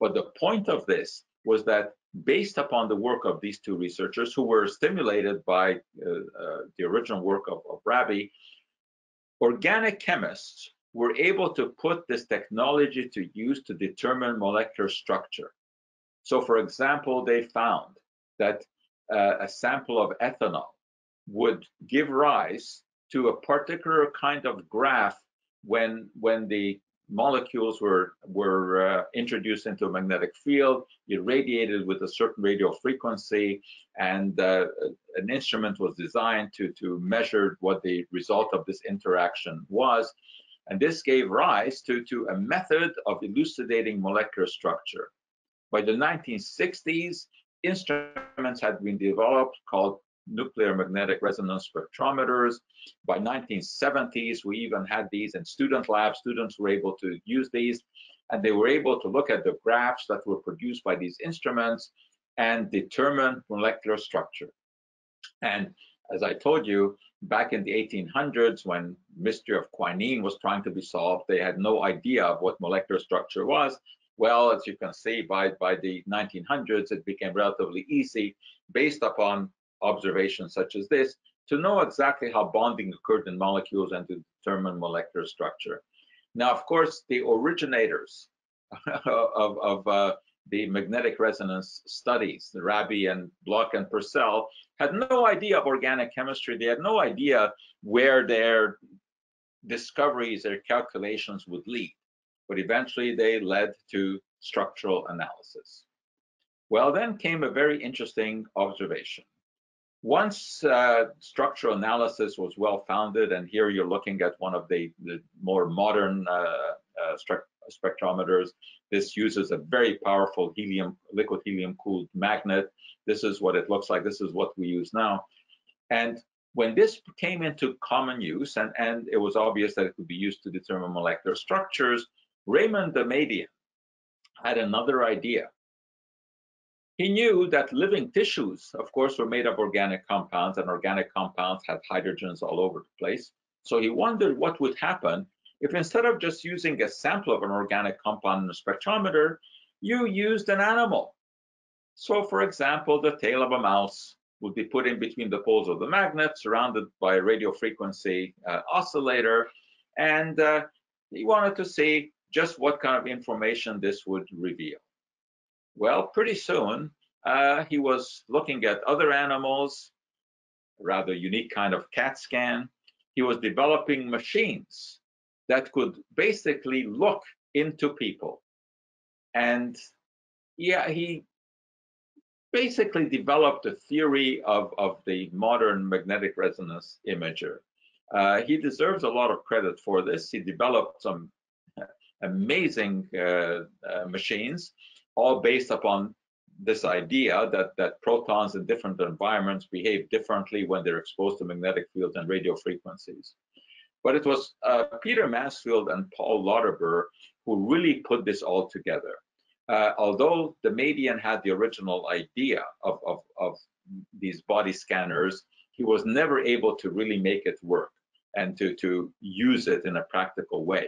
but the point of this was that based upon the work of these two researchers who were stimulated by uh, uh, the original work of, of Rabi, organic chemists were able to put this technology to use to determine molecular structure. So for example, they found that uh, a sample of ethanol would give rise to a particular kind of graph when when the molecules were were uh, introduced into a magnetic field, irradiated with a certain radio frequency, and uh, an instrument was designed to to measure what the result of this interaction was. And this gave rise to, to a method of elucidating molecular structure. By the 1960s, instruments had been developed called nuclear magnetic resonance spectrometers. By 1970s, we even had these in student labs. Students were able to use these, and they were able to look at the graphs that were produced by these instruments and determine molecular structure. And as I told you, back in the 1800s, when mystery of quinine was trying to be solved, they had no idea of what molecular structure was. Well, as you can see, by, by the 1900s, it became relatively easy, based upon observations such as this, to know exactly how bonding occurred in molecules and to determine molecular structure. Now, of course, the originators [laughs] of, of uh, the magnetic resonance studies, the Rabi and Bloch and Purcell, had no idea of organic chemistry. They had no idea where their discoveries, their calculations would lead. But eventually they led to structural analysis. Well, then came a very interesting observation. Once uh, structural analysis was well founded, and here you're looking at one of the, the more modern uh, uh, spectrometers. This uses a very powerful helium, liquid helium cooled magnet. This is what it looks like. This is what we use now. And when this came into common use, and, and it was obvious that it could be used to determine molecular structures, Raymond Damadian had another idea. He knew that living tissues, of course, were made of organic compounds, and organic compounds had hydrogens all over the place. So he wondered what would happen if instead of just using a sample of an organic compound in a spectrometer, you used an animal. So for example, the tail of a mouse would be put in between the poles of the magnet, surrounded by a radio frequency uh, oscillator, and uh, he wanted to see just what kind of information this would reveal. Well, pretty soon, uh, he was looking at other animals, a rather unique kind of CAT scan. He was developing machines that could basically look into people. And yeah, he basically developed a theory of, of the modern magnetic resonance imager. Uh, he deserves a lot of credit for this. He developed some [laughs] amazing uh, uh, machines, all based upon this idea that, that protons in different environments behave differently when they're exposed to magnetic fields and radio frequencies. But it was uh, Peter Mansfield and Paul Lauterbur who really put this all together. Uh, although Damadian had the original idea of, of, of these body scanners, he was never able to really make it work and to, to use it in a practical way.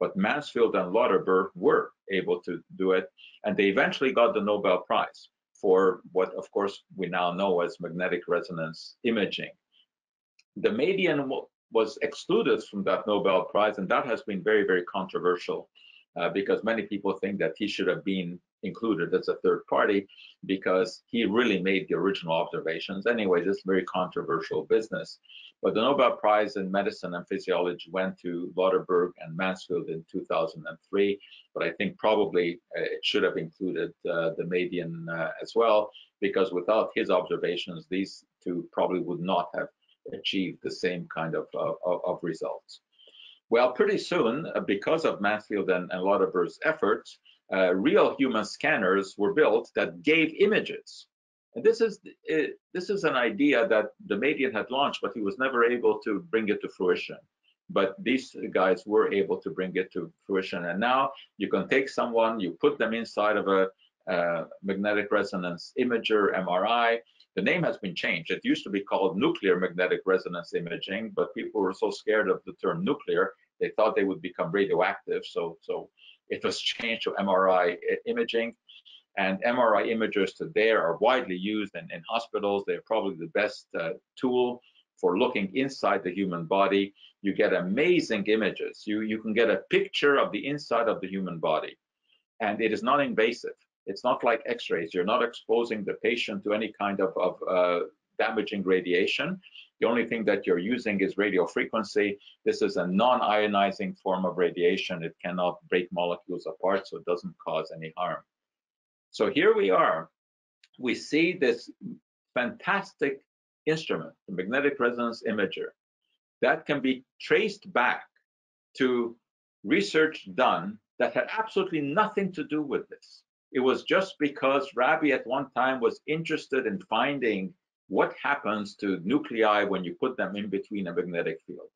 But Mansfield and Lauterbur were able to do it, and they eventually got the Nobel Prize for what, of course, we now know as magnetic resonance imaging. Damadian was excluded from that Nobel Prize, and that has been very, very controversial uh, because many people think that he should have been included as a third party because he really made the original observations. Anyway, this is very controversial business. But the Nobel Prize in Medicine and Physiology went to Lauterbur and Mansfield in 2003, but I think probably uh, it should have included uh, Damadian uh, as well, because without his observations, these two probably would not have achieved the same kind of, of, results. Well, pretty soon, uh, because of Mansfield and, and Lauterbur's efforts, uh, real human scanners were built that gave images. And this is uh, this is an idea that Damadian had launched, but he was never able to bring it to fruition. But these guys were able to bring it to fruition. And now you can take someone, you put them inside of a uh, magnetic resonance imager, MRI, the name has been changed. It used to be called nuclear magnetic resonance imaging, but people were so scared of the term nuclear, they thought they would become radioactive. So, so it was changed to MRI imaging. And MRI imagers today are widely used in, in hospitals. They're probably the best uh, tool for looking inside the human body. You get amazing images. You, you can get a picture of the inside of the human body. And it is not invasive. It's not like x-rays. You're not exposing the patient to any kind of, of uh, damaging radiation. The only thing that you're using is radio frequency. This is a non-ionizing form of radiation. It cannot break molecules apart, so it doesn't cause any harm. So here we are. We see this fantastic instrument, the magnetic resonance imager, that can be traced back to research done that had absolutely nothing to do with this. It was just because Rabi at one time was interested in finding what happens to nuclei when you put them in between a magnetic field.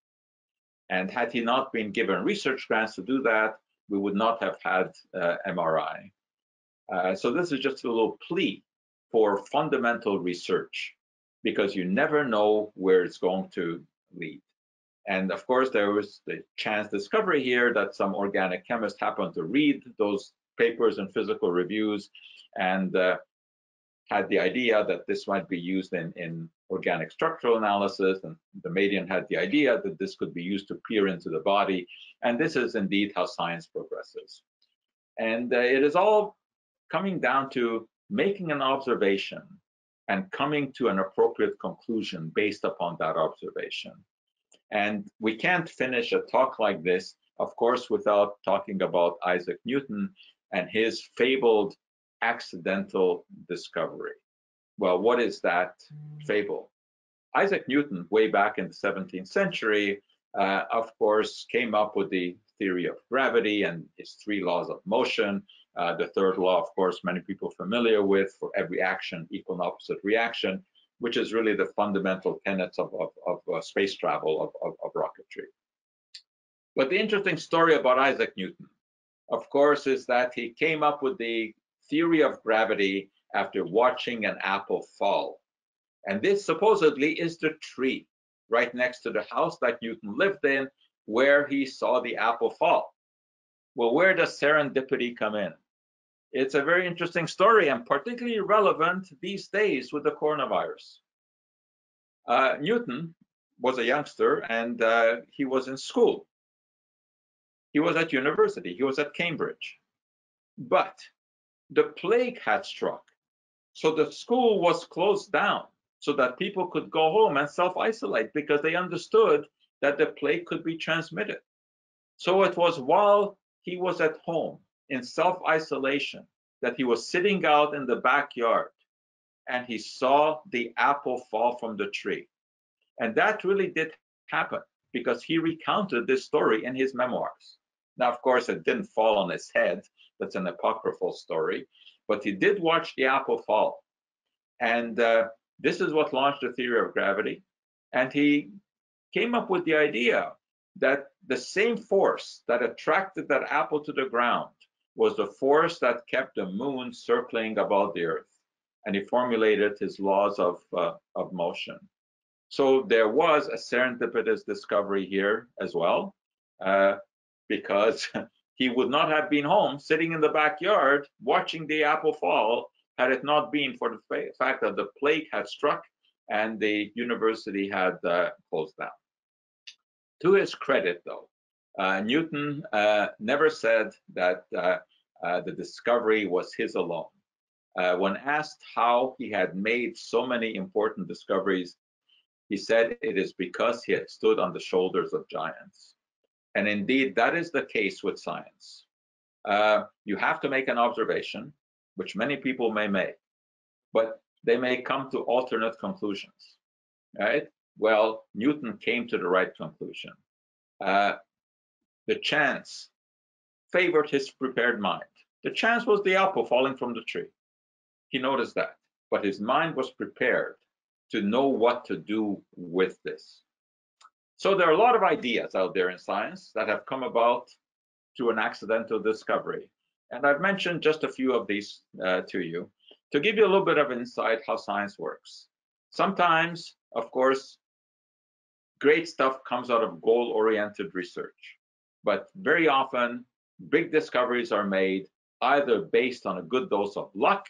And had he not been given research grants to do that, we would not have had uh, MRI. Uh, so this is just a little plea for fundamental research because you never know where it's going to lead. And of course, there was the chance discovery here that some organic chemist happened to read those papers and physical reviews and uh, had the idea that this might be used in, in organic structural analysis. And Damadian had the idea that this could be used to peer into the body. And this is indeed how science progresses. And uh, it is all coming down to making an observation and coming to an appropriate conclusion based upon that observation. And we can't finish a talk like this, of course, without talking about Isaac Newton and his fabled accidental discovery. Well, what is that fable? Isaac Newton, way back in the 17th century, uh, of course, came up with the theory of gravity and his three laws of motion. Uh, the third law, of course, many people familiar with for every action, equal and opposite reaction which is really the fundamental tenets of, of, of uh, space travel, of, of, of rocketry. But the interesting story about Isaac Newton, of course, is that he came up with the theory of gravity after watching an apple fall. And this supposedly is the tree right next to the house that Newton lived in where he saw the apple fall. Well, where does serendipity come in? It's a very interesting story and particularly relevant these days with the coronavirus. Uh, Newton was a youngster and uh, he was in school. He was at university, he was at Cambridge. But the plague had struck. So the school was closed down so that people could go home and self isolate because they understood that the plague could be transmitted. So it was while he was at home in self-isolation that he was sitting out in the backyard and he saw the apple fall from the tree. And that really did happen because he recounted this story in his memoirs. Now, of course, it didn't fall on his head. That's an apocryphal story. But he did watch the apple fall. And uh, this is what launched the theory of gravity. And he came up with the idea that the same force that attracted that apple to the ground was the force that kept the moon circling about the earth. And he formulated his laws of, uh, of motion. So there was a serendipitous discovery here as well, uh, because [laughs] he would not have been home sitting in the backyard watching the apple fall had it not been for the fact that the plague had struck and the university had uh, closed down. To his credit, though, uh, Newton uh, never said that uh, uh, the discovery was his alone. Uh, when asked how he had made so many important discoveries, he said it is because he had stood on the shoulders of giants. And indeed, that is the case with science. Uh, you have to make an observation, which many people may make, but they may come to alternate conclusions, right? Well, Newton came to the right conclusion. Uh, the chance favored his prepared mind. The chance was the apple falling from the tree. He noticed that, but his mind was prepared to know what to do with this. So there are a lot of ideas out there in science that have come about through an accidental discovery. And I've mentioned just a few of these uh, to you to give you a little bit of insight how science works. Sometimes, of course, great stuff comes out of goal-oriented research. But very often, big discoveries are made either based on a good dose of luck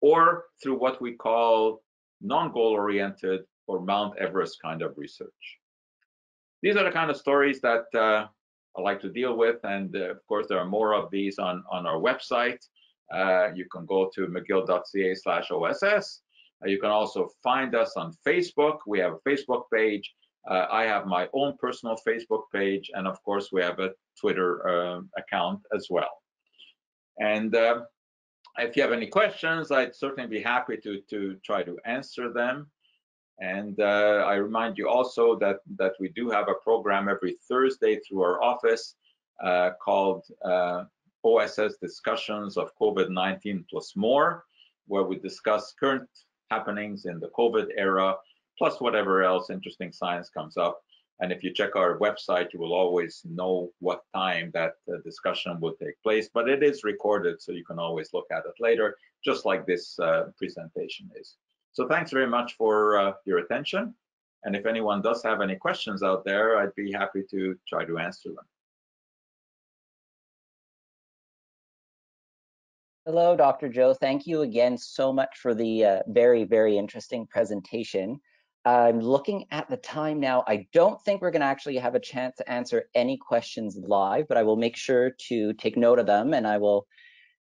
or through what we call non-goal oriented or Mount Everest kind of research. These are the kind of stories that uh, I like to deal with. And uh, of course, there are more of these on, on our website. Uh, you can go to mcgill.ca slash OSS Uh, you can also find us on Facebook. We have a Facebook page. Uh, I have my own personal Facebook page, and of course, we have a Twitter uh, account as well. And if you have any questions, I'd certainly be happy to, to try to answer them. And uh, I remind you also that, that we do have a program every Thursday through our office uh, called uh, OSS Discussions of COVID-19 plus more, where we discuss current happenings in the COVID era, plus whatever else interesting science comes up. And if you check our website, you will always know what time that uh, discussion will take place. But it is recorded, so you can always look at it later, just like this uh, presentation is. So thanks very much for uh, your attention. And if anyone does have any questions out there, I'd be happy to try to answer them. Hello, Dr. Joe. Thank you again so much for the uh, very, very interesting presentation. I'm looking at the time now. I don't think we're going to actually have a chance to answer any questions live, but I will make sure to take note of them and I will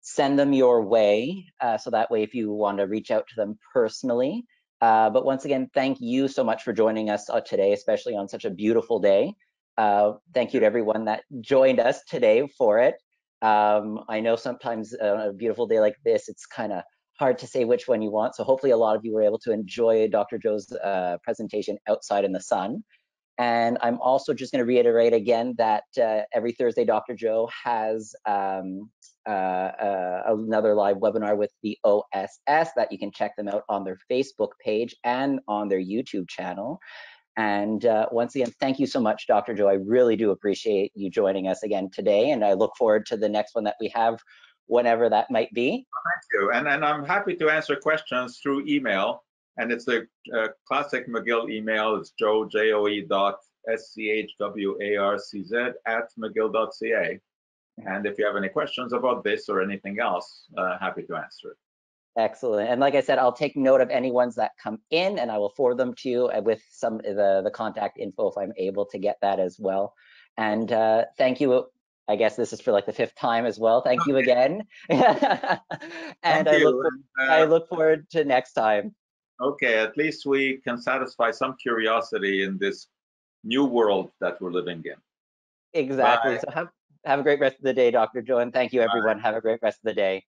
send them your way. Uh, so that way, if you want to reach out to them personally. Uh, but once again, thank you so much for joining us uh, today, especially on such a beautiful day. Uh, thank you to everyone that joined us today for it. Um, I know sometimes on a beautiful day like this, it's kind of hard to say which one you want. So hopefully a lot of you were able to enjoy Dr. Joe's uh, presentation outside in the sun. And I'm also just going to reiterate again that uh, every Thursday, Dr. Joe has um, uh, uh, another live webinar with the OSS that you can check them out on their Facebook page and on their YouTube channel. And uh, once again, thank you so much, Dr. Joe. I really do appreciate you joining us again today. And I look forward to the next one that we have whenever that might be. Thank you. And, and I'm happy to answer questions through email. And it's the uh, classic McGill email. It's joe, J-O-E dot S-C-H-W-A-R-C-Z at mcgill.ca. And if you have any questions about this or anything else, uh, happy to answer it. Excellent. And like I said, I'll take note of any ones that come in and I will forward them to you with some the, the contact info if I'm able to get that as well. And uh, thank you I guess this is for like the fifth time as well. Thank okay. you again. [laughs] and Thank I, you. Look, uh, I look forward to next time. Okay, at least we can satisfy some curiosity in this new world that we're living in. Exactly. Bye. So have, have a great rest of the day, Dr. Joe, and thank you everyone. Bye. Have a great rest of the day.